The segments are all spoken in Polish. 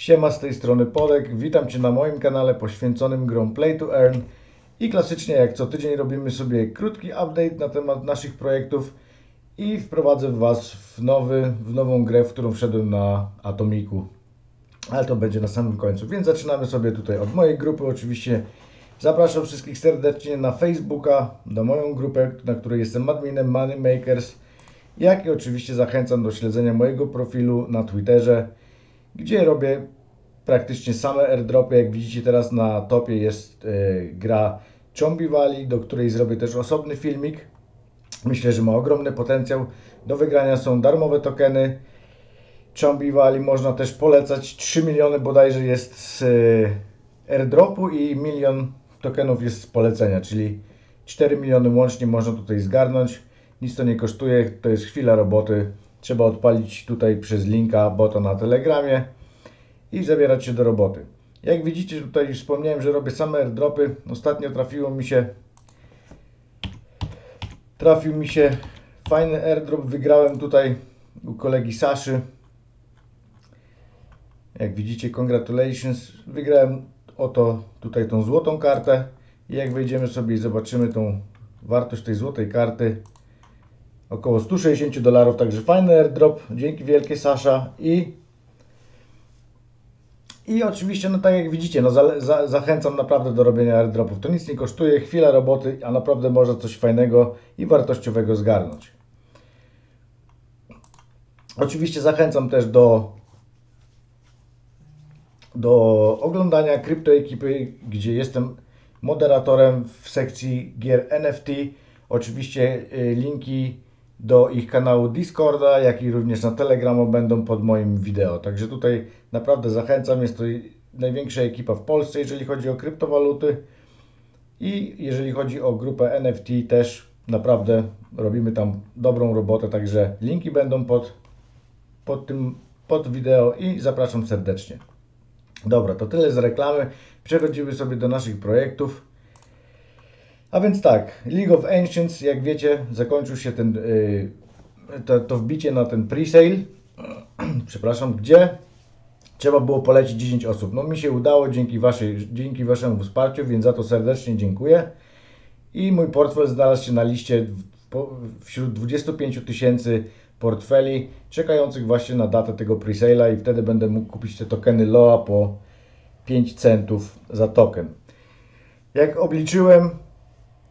Siema, z tej strony Polek. Witam Cię na moim kanale poświęconym grom Play to Earn. I klasycznie jak co tydzień robimy sobie krótki update na temat naszych projektów i wprowadzę Was w, nowy, w nową grę, w którą wszedłem na Atomiku. Ale to będzie na samym końcu. Więc zaczynamy sobie tutaj od mojej grupy. Oczywiście zapraszam wszystkich serdecznie na Facebooka, na moją grupę, na której jestem adminem Moneymakers. Jak i oczywiście zachęcam do śledzenia mojego profilu na Twitterze, gdzie robię praktycznie same airdropy. Jak widzicie teraz na topie jest yy, gra Chombi Valley, do której zrobię też osobny filmik. Myślę, że ma ogromny potencjał. Do wygrania są darmowe tokeny. Chombi Valley można też polecać. 3 miliony bodajże jest z yy, airdropu i milion tokenów jest z polecenia, czyli 4 miliony łącznie można tutaj zgarnąć. Nic to nie kosztuje, to jest chwila roboty. Trzeba odpalić tutaj przez linka bota na Telegramie i zabierać się do roboty. Jak widzicie tutaj już wspomniałem, że robię same airdropy. Ostatnio trafiło mi się trafił mi się fajny airdrop. Wygrałem tutaj u kolegi Saszy. Jak widzicie, congratulations. Wygrałem oto tutaj tą złotą kartę. I jak wejdziemy sobie i zobaczymy tą wartość tej złotej karty, około 160 dolarów, także fajny airdrop, dzięki wielkie Sasza i i oczywiście, no tak jak widzicie, no za, za, zachęcam naprawdę do robienia airdropów. To nic nie kosztuje, chwila roboty, a naprawdę można coś fajnego i wartościowego zgarnąć. Oczywiście zachęcam też do, do oglądania kryptoekipy, gdzie jestem moderatorem w sekcji gier NFT. Oczywiście y, linki do ich kanału Discorda, jak i również na Telegrama będą pod moim wideo. Także tutaj naprawdę zachęcam. Jest to największa ekipa w Polsce, jeżeli chodzi o kryptowaluty. I jeżeli chodzi o grupę NFT też naprawdę robimy tam dobrą robotę, także linki będą pod, pod tym pod wideo i zapraszam serdecznie. Dobra, to tyle z reklamy. Przechodzimy sobie do naszych projektów. A więc tak, League of Ancients, jak wiecie, zakończył się ten, yy, to, to wbicie na ten presale, przepraszam, gdzie trzeba było polecić 10 osób. No mi się udało dzięki, waszej, dzięki Waszemu wsparciu, więc za to serdecznie dziękuję. I mój portfel znalazł się na liście wśród 25 tysięcy portfeli czekających właśnie na datę tego presale'a i wtedy będę mógł kupić te tokeny LOA po 5 centów za token. Jak obliczyłem,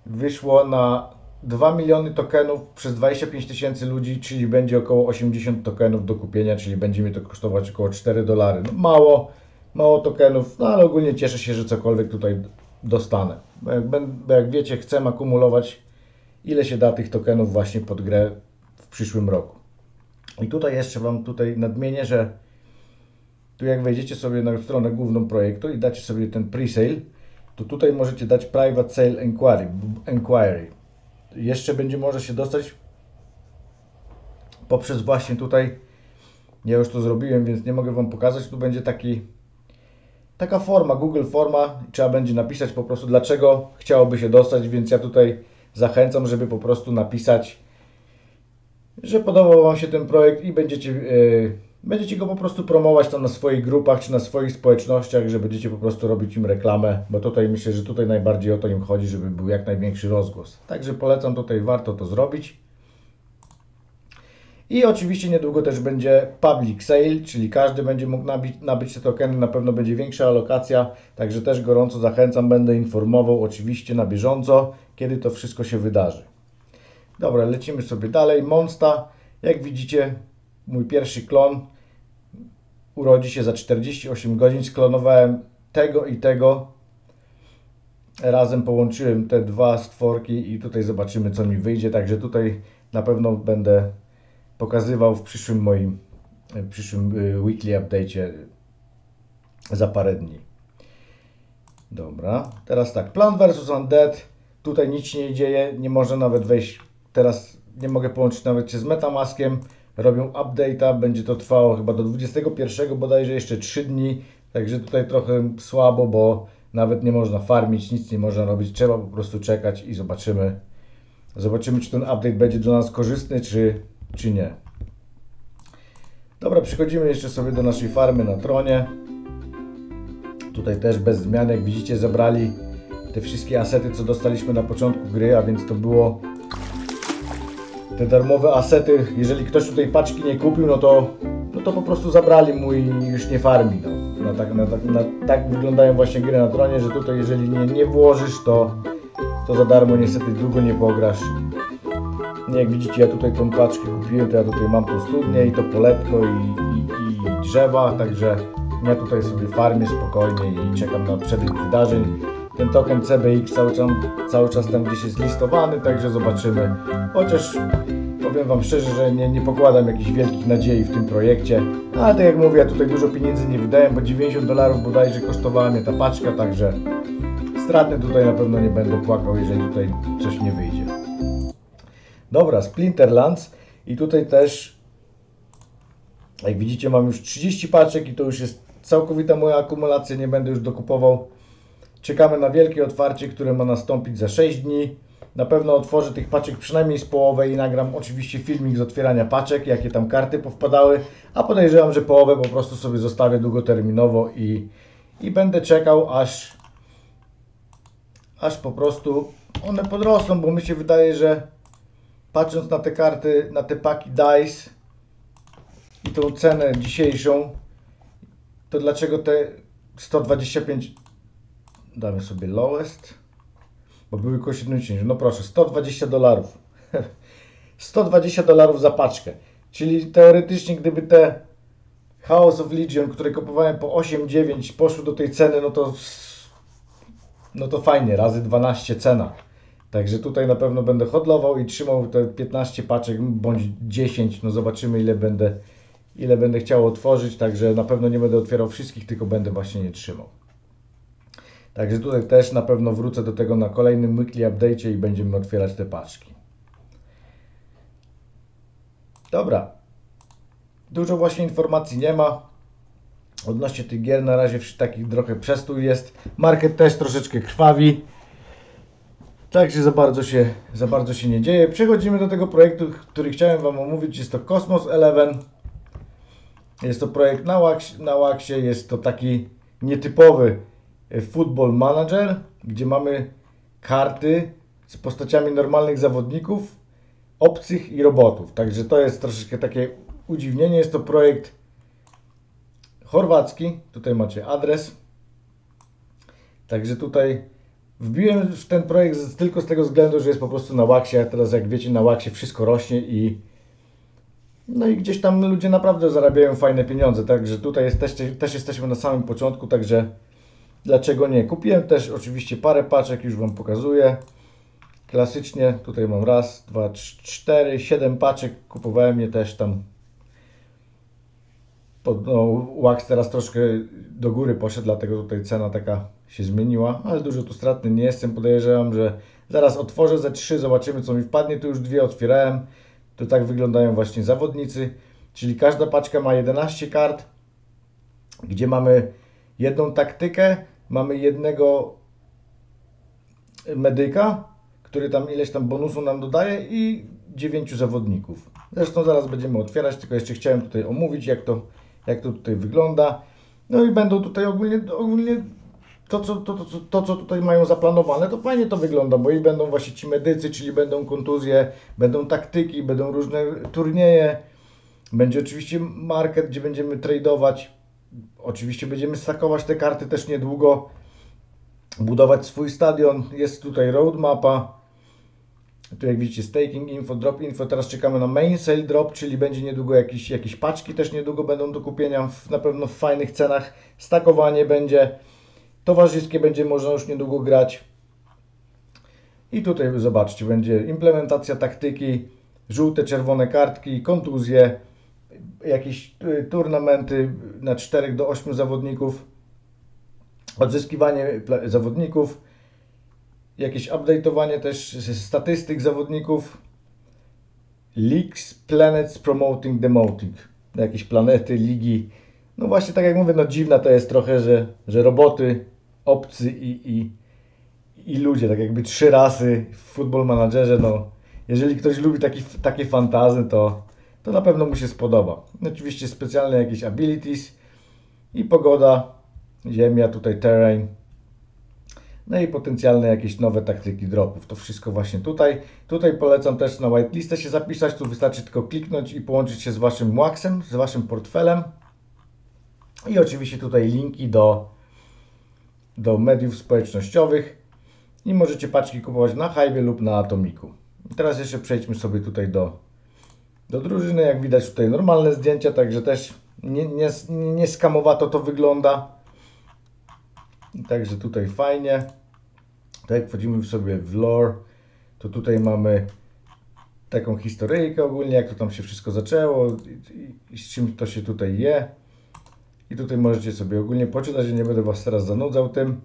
wyszło na 2 miliony tokenów przez 25 tysięcy ludzi, czyli będzie około 80 tokenów do kupienia, czyli będzie mi to kosztować około 4 dolary. No mało, mało tokenów, no ale ogólnie cieszę się, że cokolwiek tutaj dostanę. Jak, jak wiecie, chcę akumulować ile się da tych tokenów właśnie pod grę w przyszłym roku. I tutaj jeszcze Wam tutaj nadmienię, że tu jak wejdziecie sobie na stronę główną projektu i dacie sobie ten presale, to tutaj możecie dać Private Sale Enquiry. Enquiry. Jeszcze będzie może się dostać poprzez właśnie tutaj, ja już to zrobiłem, więc nie mogę Wam pokazać, tu będzie taki taka forma, Google forma, trzeba będzie napisać po prostu dlaczego chciałoby się dostać, więc ja tutaj zachęcam, żeby po prostu napisać, że podobał Wam się ten projekt i będziecie yy, Będziecie go po prostu promować tam na swoich grupach czy na swoich społecznościach, że będziecie po prostu robić im reklamę, bo tutaj myślę, że tutaj najbardziej o to im chodzi, żeby był jak największy rozgłos. Także polecam tutaj, warto to zrobić. I oczywiście niedługo też będzie public sale, czyli każdy będzie mógł nabić, nabyć te tokeny, na pewno będzie większa alokacja, także też gorąco zachęcam, będę informował oczywiście na bieżąco, kiedy to wszystko się wydarzy. Dobra, lecimy sobie dalej. Monsta, jak widzicie, mój pierwszy klon urodzi się za 48 godzin. Sklonowałem tego i tego. Razem połączyłem te dwa stworki i tutaj zobaczymy co mi wyjdzie. Także tutaj na pewno będę pokazywał w przyszłym moim w przyszłym y, weekly update za parę dni. Dobra, teraz tak, Plant vs Undead. Tutaj nic się nie dzieje, nie można nawet wejść. Teraz nie mogę połączyć nawet się z Metamaskiem robią update'a, będzie to trwało chyba do 21 bodajże jeszcze 3 dni, także tutaj trochę słabo, bo nawet nie można farmić, nic nie można robić, trzeba po prostu czekać i zobaczymy, zobaczymy czy ten update będzie dla nas korzystny, czy, czy nie. Dobra, przechodzimy jeszcze sobie do naszej farmy na tronie. Tutaj też bez zmian, jak widzicie, zabrali te wszystkie asety, co dostaliśmy na początku gry, a więc to było te darmowe asety. Jeżeli ktoś tutaj paczki nie kupił, no to, no to po prostu zabrali mu i już nie farmi. No. No tak, no tak, no tak wyglądają właśnie gry na tronie, że tutaj jeżeli nie, nie włożysz, to, to za darmo niestety długo nie pograsz. Jak widzicie, ja tutaj tą paczkę kupiłem, to ja tutaj mam tą studnię i to poletko i, i, i drzewa, także ja tutaj sobie farmię spokojnie i czekam na przebieg wydarzeń. Ten token CBX cały czas, cały czas tam gdzieś jest listowany, także zobaczymy. Chociaż powiem Wam szczerze, że nie, nie pokładam jakichś wielkich nadziei w tym projekcie. No, ale tak jak mówię, ja tutaj dużo pieniędzy nie wydałem, bo 90 dolarów bodajże kosztowała mnie ta paczka, także stratny tutaj na pewno nie będę płakał, jeżeli tutaj coś nie wyjdzie. Dobra, Splinterlands i tutaj też jak widzicie mam już 30 paczek i to już jest całkowita moja akumulacja, nie będę już dokupował. Czekamy na wielkie otwarcie, które ma nastąpić za 6 dni. Na pewno otworzę tych paczek przynajmniej z połowy i nagram oczywiście filmik z otwierania paczek, jakie tam karty powpadały, a podejrzewam, że połowę po prostu sobie zostawię długoterminowo i, i będę czekał aż aż po prostu one podrosną, bo mi się wydaje, że patrząc na te karty, na te paki DICE i tą cenę dzisiejszą, to dlaczego te 125 damy sobie lowest, bo były około 70, no proszę, 120 dolarów. 120 dolarów za paczkę. Czyli teoretycznie, gdyby te House of Legion, które kupowałem po 8-9 poszły do tej ceny, no to no to fajnie, razy 12 cena. Także tutaj na pewno będę hodlował i trzymał te 15 paczek bądź 10, no zobaczymy ile będę ile będę chciał otworzyć, także na pewno nie będę otwierał wszystkich, tylko będę właśnie nie trzymał. Także tutaj też na pewno wrócę do tego na kolejnym weekly update i będziemy otwierać te paczki. Dobra. Dużo właśnie informacji nie ma. Odnośnie tych gier na razie taki trochę przestój jest. Market też troszeczkę krwawi. Także za bardzo, się, za bardzo się nie dzieje. Przechodzimy do tego projektu, który chciałem Wam omówić. Jest to Cosmos Eleven. Jest to projekt na Waxie, na Waxie. Jest to taki nietypowy Football Manager, gdzie mamy karty z postaciami normalnych zawodników, obcych i robotów. Także to jest troszeczkę takie udziwnienie. Jest to projekt chorwacki. Tutaj macie adres. Także tutaj wbiłem w ten projekt tylko z tego względu, że jest po prostu na Waxie. Teraz jak wiecie na Waxie wszystko rośnie i no i gdzieś tam ludzie naprawdę zarabiają fajne pieniądze. Także tutaj jesteście, też jesteśmy na samym początku, także dlaczego nie? Kupiłem też oczywiście parę paczek, już Wam pokazuję. Klasycznie tutaj mam raz, dwa, cztery, siedem paczek. Kupowałem je też tam no, wax teraz troszkę do góry poszedł, dlatego tutaj cena taka się zmieniła, ale dużo tu stratny nie jestem. Podejrzewam, że zaraz otworzę ze trzy, zobaczymy co mi wpadnie. Tu już dwie otwierałem. To tak wyglądają właśnie zawodnicy. Czyli każda paczka ma 11 kart, gdzie mamy jedną taktykę, mamy jednego medyka, który tam ileś tam bonusu nam dodaje i dziewięciu zawodników. Zresztą zaraz będziemy otwierać, tylko jeszcze chciałem tutaj omówić, jak to jak to tutaj wygląda. No i będą tutaj ogólnie, ogólnie to, co, to, to, to, co tutaj mają zaplanowane, to fajnie to wygląda, bo i będą właśnie ci medycy, czyli będą kontuzje, będą taktyki, będą różne turnieje. Będzie oczywiście market, gdzie będziemy tradować. Oczywiście będziemy stakować te karty też niedługo, budować swój stadion. Jest tutaj roadmapa. Tu jak widzicie staking info, drop info, teraz czekamy na main sale drop, czyli będzie niedługo jakieś, jakieś paczki też niedługo będą do kupienia, w, na pewno w fajnych cenach, stakowanie będzie, towarzyskie będzie można już niedługo grać. I tutaj zobaczcie, będzie implementacja taktyki, żółte, czerwone kartki, kontuzje, jakieś y, turnamenty na 4 do 8 zawodników, odzyskiwanie zawodników, jakieś update'owanie też statystyk zawodników. Leagues, Planets Promoting, Demoting. Jakieś planety, ligi. No właśnie tak jak mówię, no dziwna to jest trochę, że, że roboty, obcy i, i, i ludzie, tak jakby trzy rasy w Football Managerze, no jeżeli ktoś lubi taki, takie fantazy, to, to na pewno mu się spodoba. Oczywiście specjalne jakieś abilities i pogoda ziemia, tutaj terrain. No i potencjalne jakieś nowe taktyki dropów. To wszystko właśnie tutaj. Tutaj polecam też na whitelistę się zapisać. Tu wystarczy tylko kliknąć i połączyć się z Waszym Waxem, z Waszym portfelem. I oczywiście tutaj linki do, do mediów społecznościowych. I możecie paczki kupować na Hive lub na Atomiku. Teraz jeszcze przejdźmy sobie tutaj do, do drużyny. Jak widać tutaj normalne zdjęcia, także też nie, nie, nie skamowato to wygląda. Także tutaj fajnie. Tak jak wchodzimy sobie w lore, to tutaj mamy taką historyjkę ogólnie, jak to tam się wszystko zaczęło i, i, i z czym to się tutaj je. I tutaj możecie sobie ogólnie poczytać, że nie będę Was teraz zanudzał tym.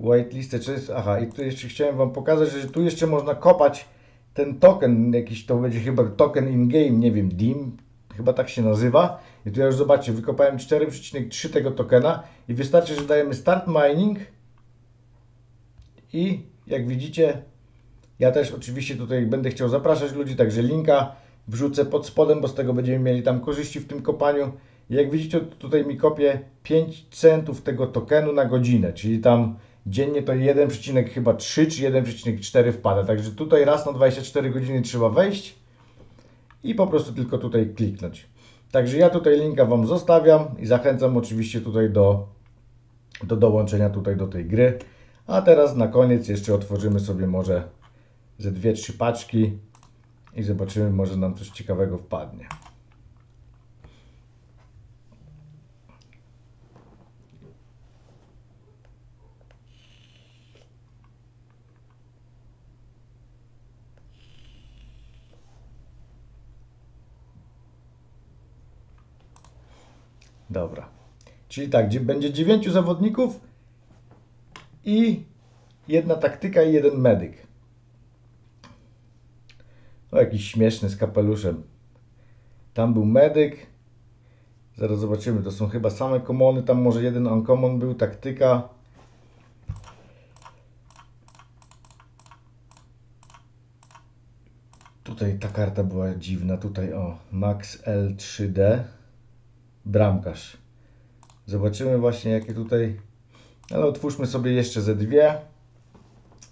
Whitelistę, czy aha, i tu jeszcze chciałem Wam pokazać, że tu jeszcze można kopać ten token, jakiś to będzie chyba token in-game, nie wiem, DIM, chyba tak się nazywa. I tu ja już zobaczcie, wykopałem 4,3 tego tokena i wystarczy, że dajemy start mining i jak widzicie, ja też oczywiście tutaj będę chciał zapraszać ludzi, także linka wrzucę pod spodem, bo z tego będziemy mieli tam korzyści w tym kopaniu. Jak widzicie, tutaj mi kopię 5 centów tego tokenu na godzinę, czyli tam dziennie to 1, chyba 3 czy 1,4 wpada. Także tutaj raz na 24 godziny trzeba wejść i po prostu tylko tutaj kliknąć. Także ja tutaj linka Wam zostawiam i zachęcam oczywiście tutaj do, do dołączenia tutaj do tej gry. A teraz na koniec jeszcze otworzymy sobie może ze dwie, trzy paczki i zobaczymy, może nam coś ciekawego wpadnie. Dobra. Czyli tak, będzie 9 zawodników i jedna taktyka i jeden medyk. O, jakiś śmieszny z kapeluszem. Tam był medyk. Zaraz zobaczymy, to są chyba same komony. Tam może jeden uncommon był, taktyka. Tutaj ta karta była dziwna. Tutaj o, Max L3D. Bramkarz. Zobaczymy właśnie jakie tutaj ale otwórzmy sobie jeszcze ze dwie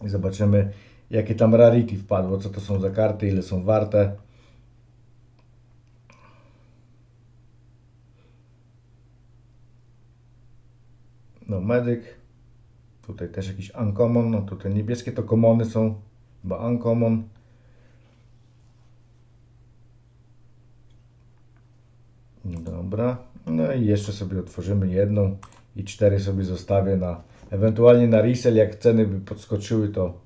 i zobaczymy jakie tam rarity wpadło, co to są za karty, ile są warte. No medyk, tutaj też jakiś uncommon, no tutaj niebieskie to komony są, chyba uncommon. Dobra, no i jeszcze sobie otworzymy jedną i cztery sobie zostawię na ewentualnie na resell, jak ceny by podskoczyły, to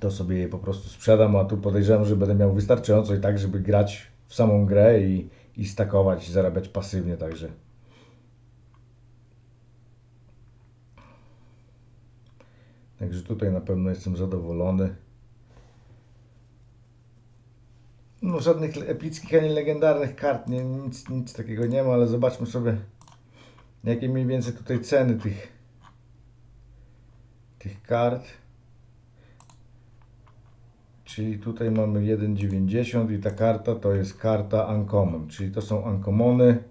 to sobie je po prostu sprzedam, a tu podejrzewam, że będę miał wystarczająco i tak, żeby grać w samą grę i, i stakować, zarabiać pasywnie, także Także tutaj na pewno jestem zadowolony. No żadnych epickich ani legendarnych kart, nie, nic, nic takiego nie ma, ale zobaczmy sobie jakie mniej więcej tutaj ceny tych tych kart. Czyli tutaj mamy 1,90 i ta karta to jest karta Uncommon, czyli to są Uncommony.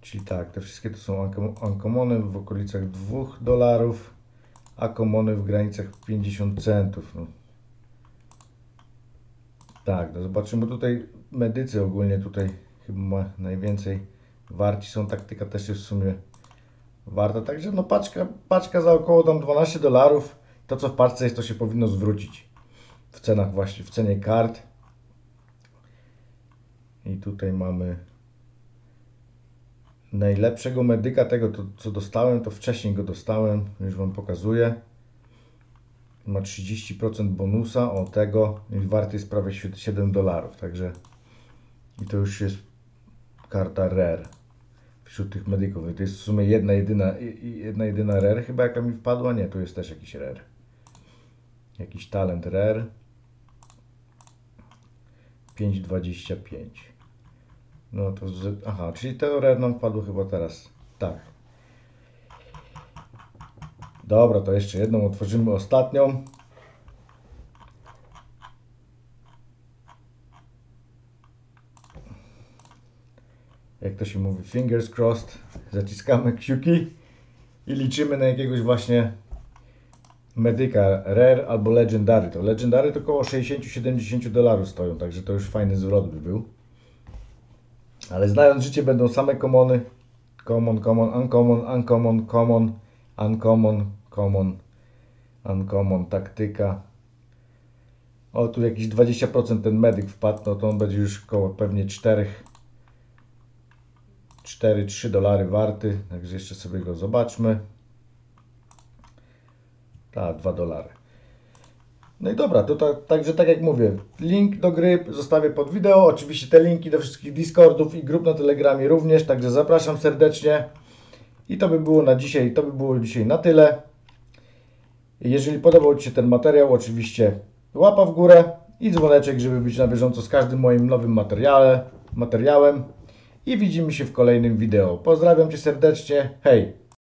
Czyli tak, te wszystkie to są Uncommony w okolicach 2 dolarów, a Commony w granicach 50 centów. No. Tak, no zobaczymy tutaj medycy ogólnie tutaj chyba ma najwięcej warci są. Taktyka też jest w sumie warta. Także no paczka, paczka za około tam 12 dolarów. To co w paczce jest to się powinno zwrócić w cenach właśnie, w cenie kart. I tutaj mamy najlepszego medyka tego to, co dostałem, to wcześniej go dostałem, już Wam pokazuję ma 30% bonusa o tego i warty jest prawie 7 dolarów, także i to już jest karta rare wśród tych medyków. I to jest w sumie jedna jedyna, jedna jedyna rare chyba jaka mi wpadła, nie, tu jest też jakiś rare. Jakiś talent rare. 5,25. No to, aha, czyli rare nam wpadło chyba teraz. Tak, Dobra, to jeszcze jedną otworzymy, ostatnią. jak to się mówi, fingers crossed, zaciskamy kciuki i liczymy na jakiegoś właśnie medyka rare albo legendary. To legendary to około 60-70 dolarów stoją, także to już fajny zwrot by był. Ale znając życie będą same komony. Common, common, uncommon, uncommon, common, uncommon, common, uncommon, taktyka. O, tu jakiś 20% ten medyk wpadł, no to on będzie już koło pewnie 4 4-3 dolary warty, także jeszcze sobie go zobaczmy. Tak, 2 dolary. No i dobra, to tak, także tak jak mówię, link do gry zostawię pod wideo. Oczywiście te linki do wszystkich Discordów i grup na Telegramie również, także zapraszam serdecznie. I to by było na dzisiaj, to by było dzisiaj na tyle. Jeżeli podobał Ci się ten materiał, oczywiście łapa w górę i dzwoneczek, żeby być na bieżąco z każdym moim nowym materiale, materiałem. I widzimy się w kolejnym wideo. Pozdrawiam Cię serdecznie. Hej!